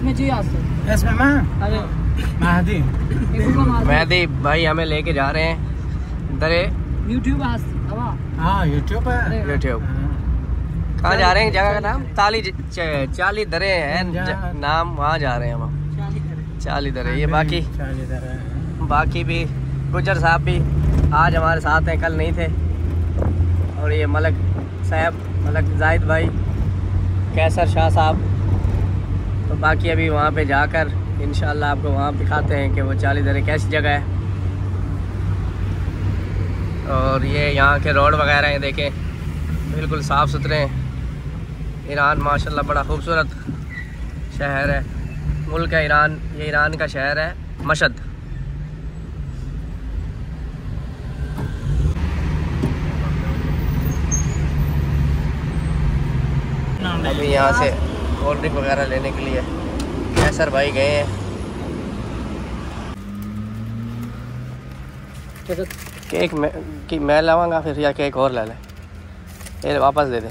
इसमें जी आते इसमें मैं? अरे। महदी। मेहदी भाई हमें लेके जा रहे हैं। दरे यूट्यूब हाँ यूट्यूब है यूट्यूब हाँ। कहाँ जा रहे हैं? जगह का नाम? ताली चाली दरे हैं। नाम वहाँ जा रहे हैं हम। चाली दरे। ये बाकी? है। बाकी भी। गुजर साहब भी। आज हमारे साथ हैं कल नहीं थे। और ये मलक साहब मलक जाहिद भाई कैसर शाह साहब। तो बाकी अभी वहाँ पे जाकर इंशाल्लाह आपको वहाँ दिखाते हैं कि वो चाली दरे कैसी जगह है। और ये यहाँ के रोड वगैरह हैं, देखें, बिल्कुल साफ़ सुथरे हैं। ईरान, माशाल्लाह, बड़ा खूबसूरत शहर है। मुल्क है ईरान, ये ईरान का शहर है मशद अभी यहाँ से कोल्ड ड्रिंक वगैरह लेने के लिए। कैसर भाई गए हैं। केक मैं कि मैं लावांगा फिर या केक और ले लें। ये वापस दे दे।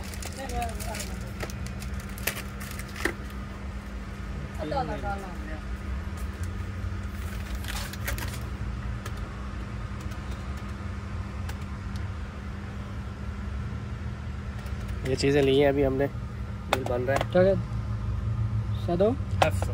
ये चीज़ें ली हैं अभी हमने। बिल बन रहा है। 100 700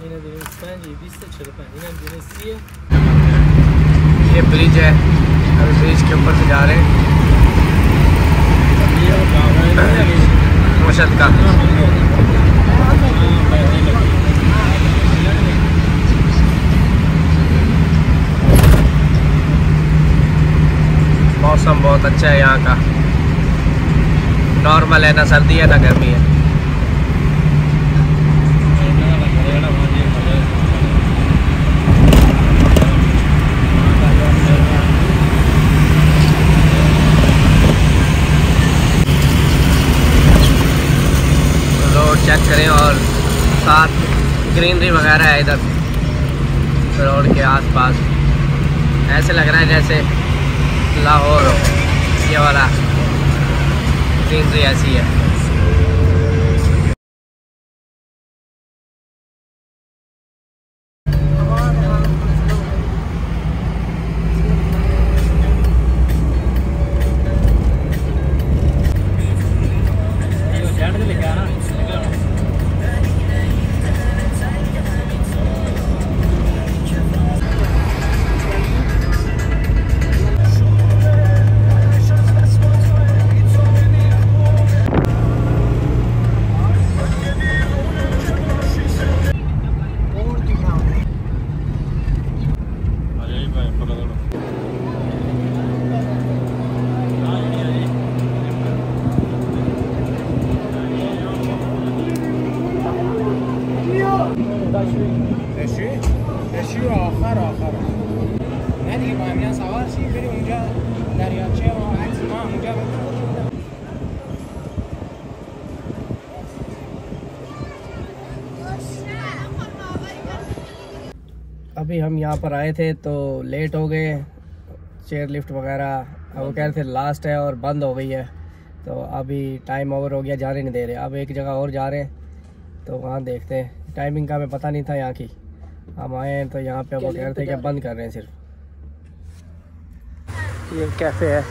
deniz bence biz seçelim ben. Yine deniz diye. ये ब्रिज है अभी ब्रिज के ऊपर से जा रहे हैं मुशत का मौसम बहुत अच्छा है यहाँ का। नॉर्मल है ना सर्दी है ना गर्मी है। चेक करें और साथ ग्रीनरी वगैरह है इधर, रोड के आसपास। ऐसे लग रहा है जैसे लाहौर ये वाला ग्रीनरी ऐसी है। अभी हम यहाँ पर आए थे तो लेट हो गए। चेयर लिफ्ट वगैरह अब वो कह रहे थे लास्ट है और बंद हो गई है। तो अभी टाइम ओवर हो गया जाने नहीं दे रहे। अब एक जगह और जा रहे हैं तो वहाँ देखते हैं। टाइमिंग का हमें पता नहीं था यहाँ की। हम आए हैं तो यहाँ पे वो कह रहे थे कि बंद कर रहे हैं सिर्फ़। ये कैफ़े है।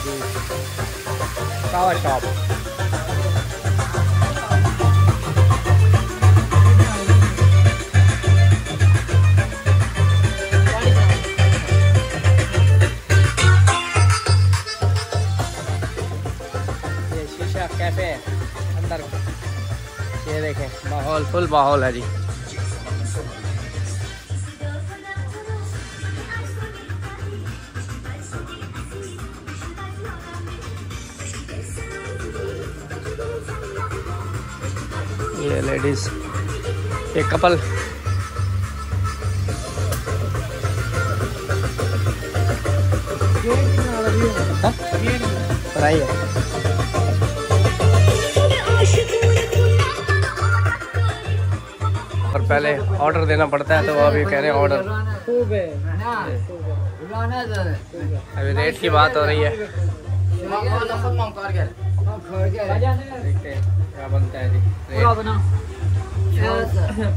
जी कैफ़े अंदर। ये देखें माहौल फुल माहौल है जी। लेडीज़ ये कपल बताइए और पहले ऑर्डर देना पड़ता है तो वो अभी कह रहे हैं ऑर्डर अभी रेट की बात हो रही है. देखते हैं, क्या बनता है जी.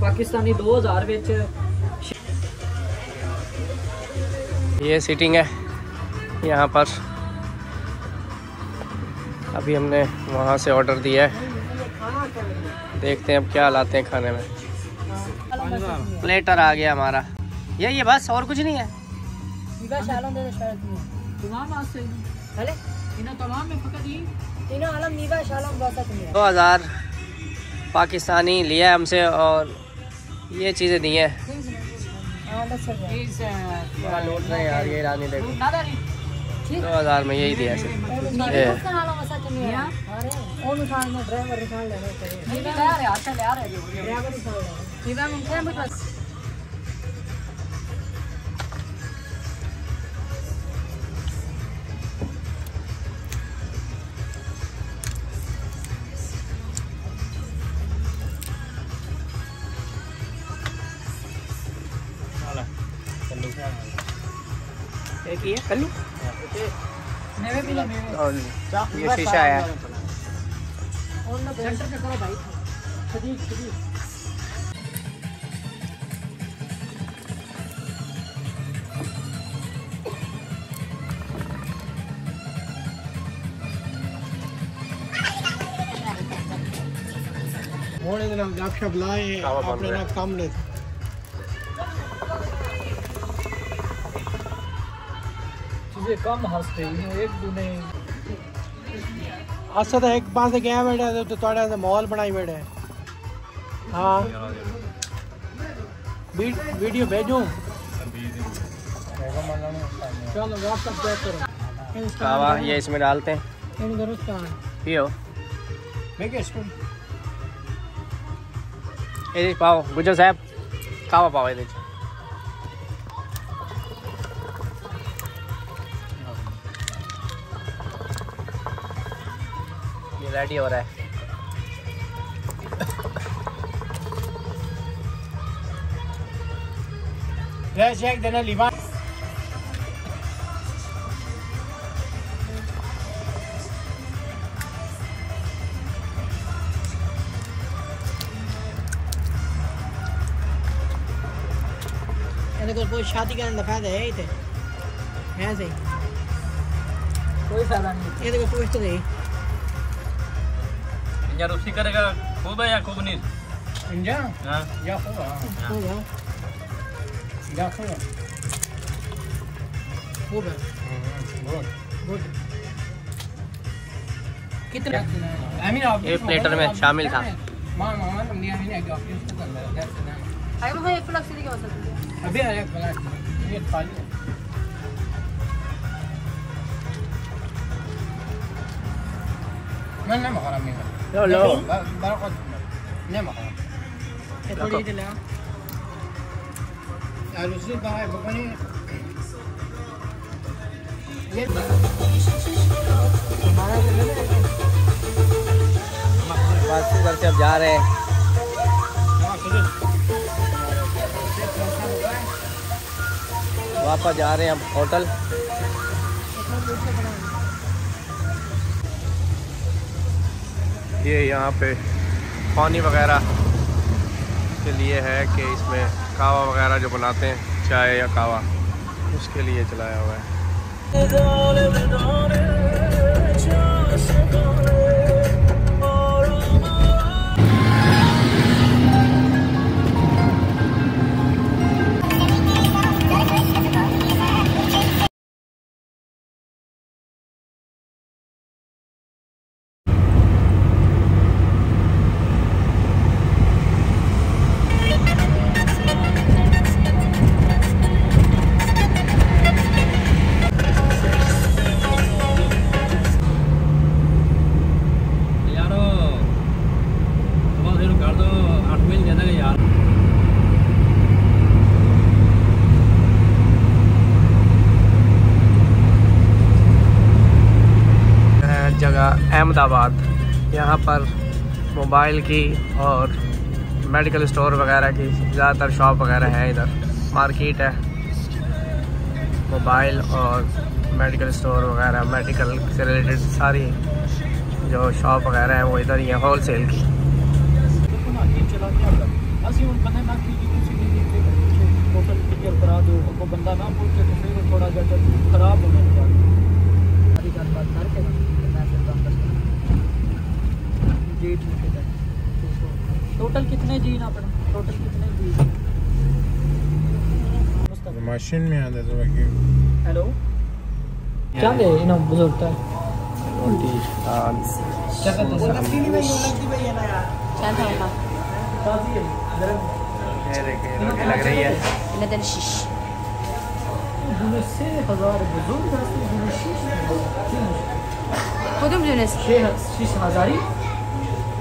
पाकिस्तानी 2000 ਵਿੱਚ ये सीटिंग है यहाँ पर। अभी हमने वहाँ से ऑर्डर दिया है। देखते हैं अब क्या लाते हैं खाने में। प्लेटर आ गया हमारा। यही है बस और कुछ नहीं है। ये. दो हज़ार पाकिस्तानी लिया है हमसे और ये चीज़ें दी हैं। लूट रहे यार ये। रानी देखो दो हज़ार में यही दिया सिर्फ़ की है कर लूँ? और ये शीशा आया होने देना लाख शब्द लाए अपने ना काम लेते तुझे कम एक दूने अस अच्छा, तो एक पास गया बैठे तो तो थोड़ा माहौल बनाई बैठे हाँ। वीडियो भेजो? चलो व्हाट्सएप चेक करो। तो कावा ये इसमें डालते हैं। इन पियो। मैं इसको ये पाओ गुजर साहब। कावा पाओ ये रेडी हो रहा है। चेक देना लिबा तो कोई शादी करने का फ़ायदा है इतने तो। कोई फ़ायदा नहीं। ये देखो पूछ तो नहीं यार उसी करेगा खूब है या खूब नहीं? हाँ। या खूब हाँ। या खूब खूब है। आई मीन प्लेटर में शामिल था। माँ मामा ऑफ़िस तो एक अभी आया ये खाली है। मैं नहीं मारा मेरा। Joo, joo. Mä, mä rakon... Ne mä rakon. Et oli itsellään? Älysin vähän, mä panin... Jättä. बस उधर से अब जा रहे हैं वापस जा रहे हैं हम होटल ये यहाँ पे पानी वगैरह के लिए है कि इसमें कावा वगैरह जो बनाते हैं चाय या कावा उसके लिए चलाया हुआ है अहमदाबाद, यहाँ पर मोबाइल की और मेडिकल स्टोर वगैरह की ज़्यादातर शॉप वगैरह है इधर। मार्केट है। मोबाइल और मेडिकल स्टोर वगैरह, मेडिकल से रिलेटेड सारी जो शॉप वगैरह है वो इधर ही है होल सेल की ख़राब रेट लिखे जाए टोटल कितने जी ना पर टोटल कितने जी? मशीन में आते तो बाकी। हेलो क्या दे ना बुज़ुर्ग था? रोटी दाल क्या कहते हैं? लगती नहीं भाई लगती भाई है ना यार? क्या था ना ताजी है गरम है देखिए रोटी लग रही है इन्हें दिन शीश से हज़ार बुज़ुर्ग खुदम जो ने 6000 हजारी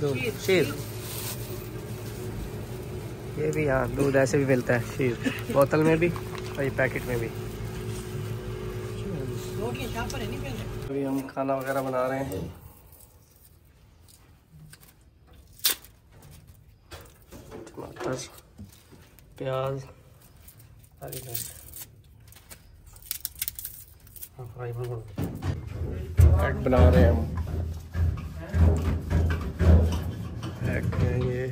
दूध शीर ये भी हाँ दूध ऐसे भी मिलता है शीर बोतल में भी और ये पैकेट में भी अभी हम खाना वगैरह बना रहे हैं टमाटर प्याज हरी मिर्च हाँ, फ्राई एग बना रहे हैं हम एग ये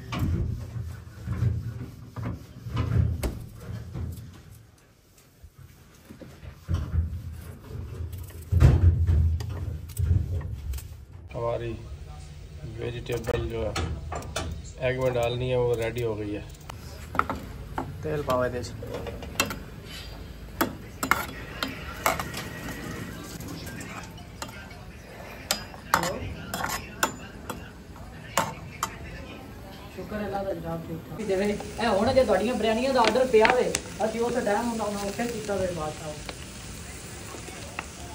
हमारी वेजिटेबल जो है एग में डालनी है, वो रेडी हो गई है। तेल पावे दे ਸ਼ੁਕਰ ਹੈ ਅੱਲਾ ਦਾ ਜਨਾਬ ਠੀਕ ਠਾਕ ਦੇਵੇ ਇਹ ਹੁਣ ਜੇ ਤੁਹਾਡੀਆਂ ਬਿਰਿਆਨੀਆਂ ਦਾ ਆਰਡਰ ਪਿਆ ਵੇ ਅਸੀਂ ਉਸ ਟਾਈਮ ਉਹਨਾਂ ਨੂੰ ਉੱਥੇ ਕੀਤਾ ਵੇ ਬਾਦਸ਼ਾਹ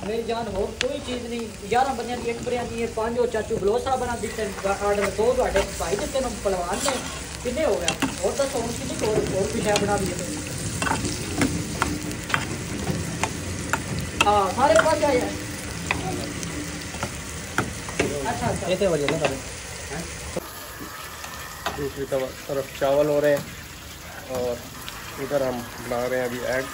ਮੇਰੀ ਜਾਨ ਹੋਰ ਕੋਈ ਚੀਜ਼ ਨਹੀਂ 11 ਬੰਦਿਆਂ ਦੀ ਇੱਕ ਬਿਰਿਆਨੀ ਹੈ ਪੰਜ ਉਹ ਚਾਚੂ ਬਲੋਸਾ ਬਣਾ ਦਿੱਤੇ ਆਰਡਰ ਦੋ ਤੁਹਾਡੇ ਭਾਈ ਦਿੱਤੇ ਨੂੰ ਪਹਿਲਵਾਨ ਨੇ ਕਿੰਨੇ ਹੋ ਗਿਆ ਹੋਰ ਦੱਸੋ ਹੁਣ ਕਿੰਨੀ ਹੋਰ ਹੋਰ ਵੀ ਸ਼ੈ ਬਣਾ ਦਈਏ ਤੁਸੀਂ ਹਾਂ ਸਾਰੇ ਪਾਸ ਆਏ अच्छा अच्छा ऐसे हो जाए ना पहले दूसरी तरफ़ चावल हो रहे हैं और इधर हम बना रहे हैं अभी एग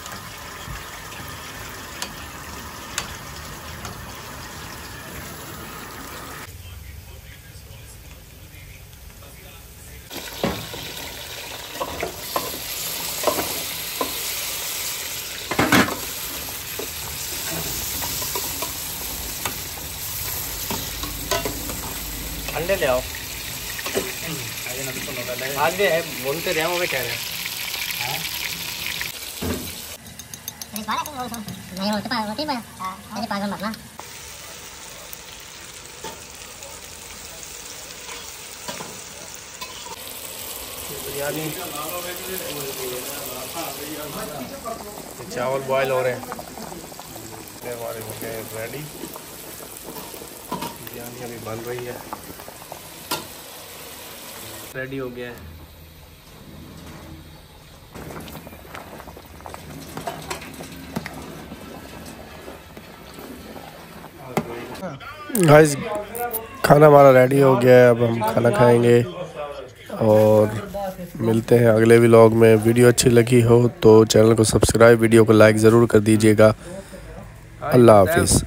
अंडे ले आओ। आज भी है बोलते रहे कह रहे हैं। नहीं रोटी पा रोटी अरे पागल मत ना। बिरयानी। चावल बॉयल हो रहे हैं। हमारे हो गए रेडी बिरयानी अभी बन रही है। रेडी हो गया है। गाइस खाना हमारा रेडी हो गया है अब हम खाना खाएँगे और मिलते हैं अगले व्लॉग में। वीडियो अच्छी लगी हो तो चैनल को सब्सक्राइब वीडियो को लाइक ज़रूर कर दीजिएगा। अल्लाह हाफिज़।